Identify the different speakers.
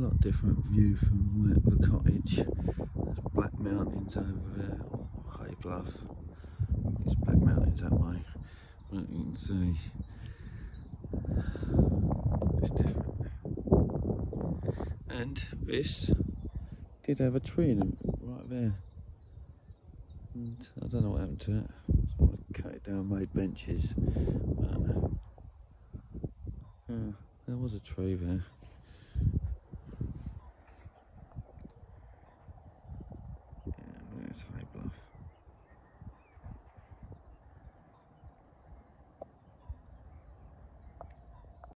Speaker 1: A lot different view from the cottage. There's Black Mountains over there, or Hay Bluff. It's Black Mountains that way. But you can see it's different. And this did have a tree in it right there. And I don't know what happened to it. So I cut it down, made benches. But, uh, yeah, there was a tree there.